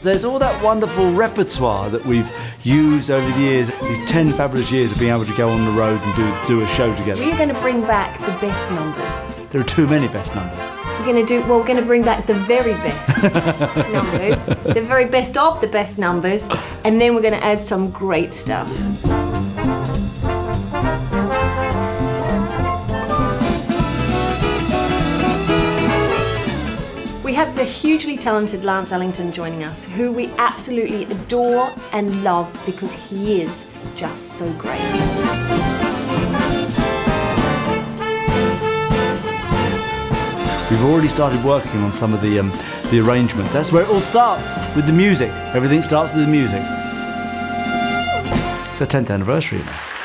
There's all that wonderful repertoire that we've used over the years, these 10 fabulous years of being able to go on the road and do, do a show together. We're going to bring back the best numbers. There are too many best numbers. We're going to do, well, we're going to bring back the very best numbers, the very best of the best numbers, and then we're going to add some great stuff. Have the hugely talented Lance Ellington joining us, who we absolutely adore and love because he is just so great. We've already started working on some of the, um, the arrangements. That's where it all starts, with the music. Everything starts with the music. It's our 10th anniversary now.